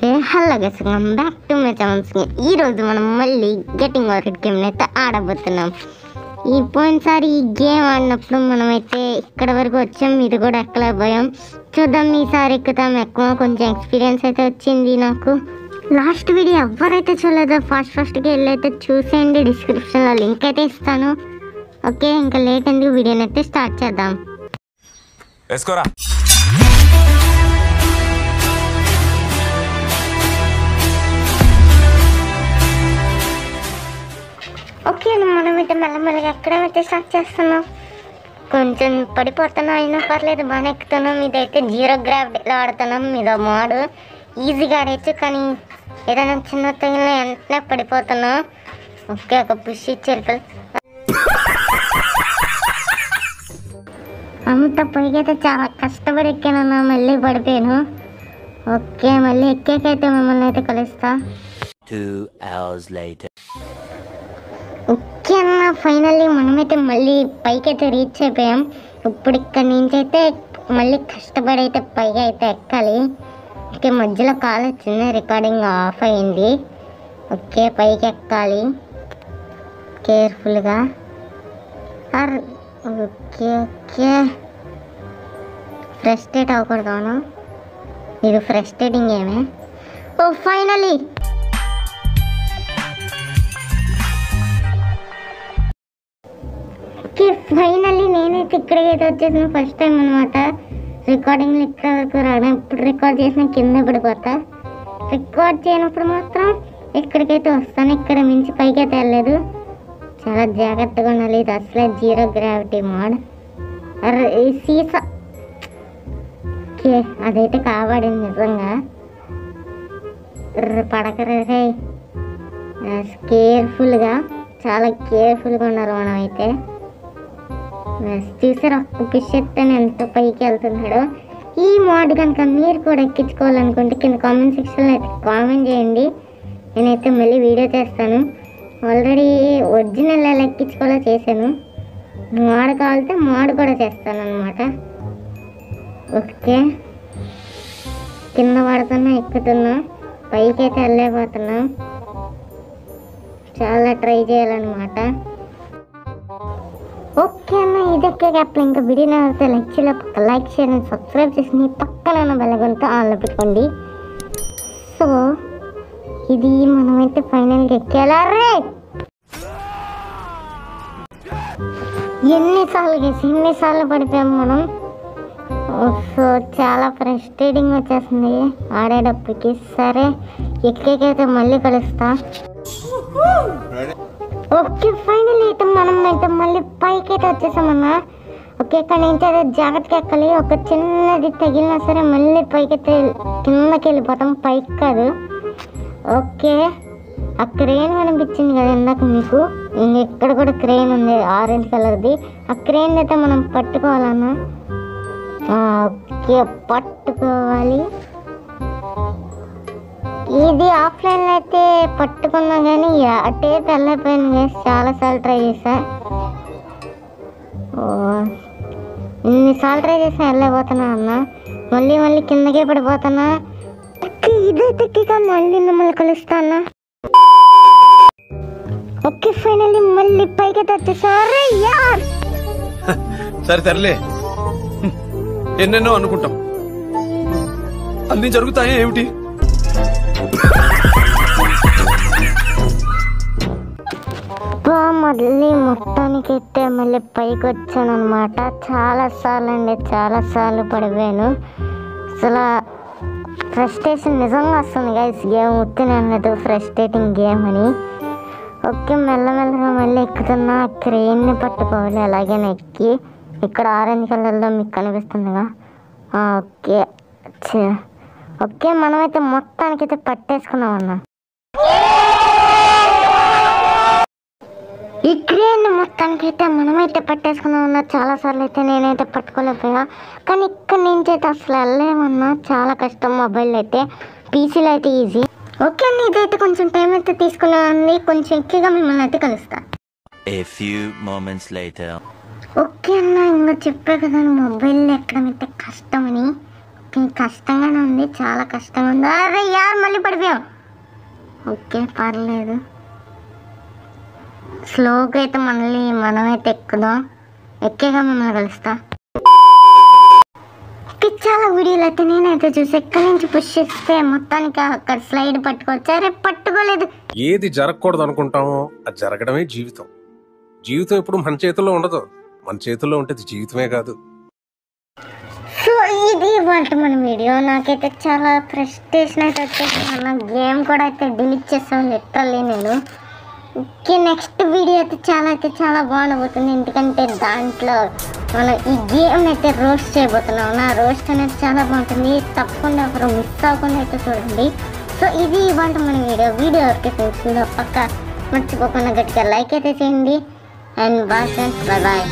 Hello guys back to my channels ఈ రోజు మనం మళ్ళీ గెటింగ్ వర్కెట్ గేమ్ అయితే ఆడబోతున్నాం. ఈ పోయినసారి ఈ గేమ్ ఆడినప్పుడు మనమైతే ఇక్కడ వరకు వచ్చాం ఇది కూడా ఎక్కలేకపోయాం. చూద్దాం ఈసారి ఎక్కుతాం ఎక్కువ కొంచెం ఎక్స్పీరియన్స్ అయితే వచ్చింది నాకు. లాస్ట్ వీడియో ఎవరైతే చూడలేదో ఫాస్ట్ ఫాస్ట్గా వెళ్ళి అయితే చూసేయండి డిస్క్రిప్షన్లో లింక్ అయితే ఇస్తాను. ఓకే ఇంకా లేట్ ఎందుకు? వీడియోని అయితే స్టార్ట్ చేద్దాం. వేసుకోరా? ఓకే మనమైతే మెల్లమెల్లగా ఎక్కడమైతే స్టార్ట్ చేస్తున్నాం కొంచెం పడిపోతున్నాం అయినా పర్లేదు బాగా ఎక్కుతున్నాం ఇదైతే జీరో గ్రావిటీలో ఆడుతున్నాం ఇదో మోడు. ఈజీగా ఆడచ్చు కానీ ఏదైనా చిన్న తగిలిన వెంటనే పడిపోతున్నాం ఓకే ఒక పుష్ ఇచ్చారు అంత పైకైతే చాలా కష్టపడి ఎక్కానన్నా మళ్ళీ పడిపోయాను. ఓకే మళ్ళీ ఎక్కాకైతే మిమ్మల్ని అయితే కలుస్తా. Two hours later. ఓకే అన్న ఫైనల్లీ మనమైతే మళ్ళీ పైకి అయితే రీచ్ అయిపోయాం. ఇప్పుడు ఇక్కడ నుంచి అయితే మళ్ళీ కష్టపడి అయితే పైగా అయితే ఎక్కాలి. ఓకే మధ్యలో కాల్ వచ్చింది రికార్డింగ్ ఆఫ్ అయింది. ఓకే పైకి ఎక్కాలి. కేర్ఫుల్గా అర్ ఓకే ఓకే. ఫ్రస్ట్రేట్ అవ్వకూడదు అవును. ఇది ఫ్రస్ట్రేటింగ్ ఏమే? ఓ ఫైనలీ ఇక్కడికైతే అయితే వచ్చేసిన ఫస్ట్ టైం అనమాట రికార్డింగ్లు ఇక్కడ వరకు రావడం. ఇప్పుడు రికార్డ్ చేసిన కింద పడిపోతా. రికార్డ్ చేయనప్పుడు మాత్రం ఇక్కడికైతే వస్తాను. ఇక్కడ మించి పైకి అయితే వెళ్ళలేదు. చాలా జాగ్రత్తగా ఉండాలి. ఇది అసలే జీరో గ్రావిటీ మోడ్. ఈ సీసా ఓకే అదైతే కాపాడింది నిజంగా. పడకరే కేర్ఫుల్గా చాలా కేర్ఫుల్గా ఉన్నారు మనం అయితే చూసారు? ఒక్క పిష్ ఎత్తాను ఎంత పైకి వెళ్తున్నాడో. ఈ మోడ్ కనుక మీరు కూడా ఎక్కించుకోవాలనుకుంటే కింద కామెంట్ సెక్షన్లో అయితే కామెంట్ చేయండి. నేనైతే మళ్ళీ వీడియో చేస్తాను. ఆల్రెడీ ఒరిజినల్ ఎలా ఎక్కించుకోవాలో చేశాను. మోడ్ కావాలంటే మోడ్ కూడా చేస్తాను అనమాట ఓకే. కింద పడుతున్నా ఎక్కుతున్నా పైకి అయితే వెళ్ళలేకపోతున్నా. చాలా ట్రై చేయాలన్నమాట. ఓకే అన్న ఇదొకే అప్పుడు ఇంకా వీడియో అయితే లైక్ చేయలే. పక్క లైక్ అండ్ సబ్స్క్రైబ్ చేసి పక్కన ఉన్న బెల్లగంతో ఆన్లో పెట్టుకోండి. సో ఇది మనమైతే ఫైనల్గా ఎక్కేలా? రే ఎన్నిసార్లు గేసి ఎన్నిసార్లు పడిపోయాం మనం? సో చాలా ఫ్రస్ట్రేటింగ్ వచ్చేస్తుంది ఆడేటప్పటికి సరే ఎక్కేకైతే మళ్ళీ కలుస్తా. ఓకే ఫైనల్ అయితే మనం అయితే మళ్ళీ పైకి అయితే ఓకే కానీ ఏంటి అదే జాగ్రత్తగా ఎక్కాలి. ఒక చిన్నది తగిలినా సరే మళ్ళీ పైకి అయితే కిందకి వెళ్ళిపోతాం. పైకి కాదు. ఓకే. ఆ క్రేన్ కనిపించింది కదా ఇందాక మీకు? ఇక్కడ కూడా క్రేన్ ఉంది. ఆరెంజ్ కలర్ది. ఆ క్రేన్ అయితే మనం పట్టుకోవాలన్నా? ఓకే. పట్టుకోవాలి. ఇది ఆఫ్లైన్ అయితే పట్టుకున్నా కానీ అటే తెల్లపోయింది చాలా సార్లు ట్రై చేసా ఓ, ఇన్నిసార్లు ట్రై చేసా వెళ్ళబోతున్నా అన్న. మళ్ళీ మళ్ళీ కిందకే పడిపోతున్నా. ఓకే, ఇదైతే ఎక్కిక మళ్ళీ మిమ్మల్ని కలుస్తా అన్న. ఓకే ఫైనల్లీ మళ్ళీ పైకి వచ్చేసా యార్! సరే సర్లే. ఎన్నెన్నో అనుకుంటాం. అన్ని జరుగుతాయా ఏమిటి? మళ్ళీ మొత్తానికి అయితే మళ్ళీ పైకి వచ్చాను అనమాట చాలా సార్లు అండి చాలా సార్లు పడిపోయాను. అసలు ఫ్రస్ట్రేషన్ నిజంగా వస్తుంది గైస్ గేమ్ ఉత్తిని అన్నది ఫ్రస్ట్రేటింగ్ గేమ్ అని. ఓకే మెల్లమెల్లగా మళ్ళీ ఎక్కుతున్నా క్రెయిన్ని పట్టుకోవాలి అలాగే ఎక్కి ఇక్కడ ఆరెంజ్ కలర్లో మీకు కనిపిస్తుందిగా. ఓకే ఓకే మనమైతే మొత్తానికైతే పట్టేసుకున్నాం అన్న మొత్తానికి అయితే మనమైతే పట్టేసుకున్నాం అన్న చాలా సార్లు అయితే నేనైతే పట్టుకోలేకపోయా. కానీ ఇక్కడ నుంచి అయితే అసలు వెళ్ళలేమన్నా. చాలా కష్టం మొబైల్ అయితే. పీసీలో అయితే ఈజీ. ఓకే అన్న ఇదైతే కొంచెం టైం అయితే తీసుకునే ఉంది కొంచెం ఎక్కువగా మిమ్మల్ని అయితే కలుస్తా. ఓకే అన్న ఇంకా చెప్పే కదా మొబైల్ ఎక్కడం అయితే కష్టమని. ఓకే ఓకే కష్టంగానే ఉంది. చాలా కష్టంగా ఉంది. అరే యార్ మళ్ళీ పడిపోయాం ఓకే పర్లేదు. స్లోగా అయితే మళ్ళీ మనమైతే ఎక్కుదాం. ఎక్కేగా మిమ్మల్ని కలుస్తా. చాలా వీడియోలు అయితే నేనైతే చూసి ఎక్కడి నుంచి పుష్ చేస్తే మొత్తానికి అక్కడ స్లైడ్ పట్టుకోవచ్చు. అరే పట్టుకోలేదు. ఏది జరగకూడదు అనుకుంటామో అది జరగడమే జీవితం. జీవితం ఇప్పుడు మన చేతుల్లో ఉండదు. మన చేతుల్లో ఉంటుంది జీవితమే కాదు. సో ఇది ఇవాళ మన వీడియో నాకైతే చాలా ఫ్రస్ట్రేషన్ అయితే వచ్చేసి నా గేమ్ కూడా అయితే డిలీట్ చేస్తాను లిటరల్లీ నేను. ఓకే నెక్స్ట్ వీడియో అయితే చాలా అయితే చాలా బాగుండబోతుంది. ఎందుకంటే దాంట్లో మనం ఈ గేమ్ అయితే రోస్ట్ చేయబోతున్నాం. నా రోస్ట్ అనేది చాలా బాగుంటుంది. తప్పకుండా ఒకరు మిస్ అవ్వకుండా అయితే చూడండి. సో ఇది ఇవాళ మన వీడియో వీడియో ఎవరికి తెలుస్తుందో పక్క మర్చిపోకుండా గట్టిగా లైక్ అయితే చేయండి. And bye friends bye bye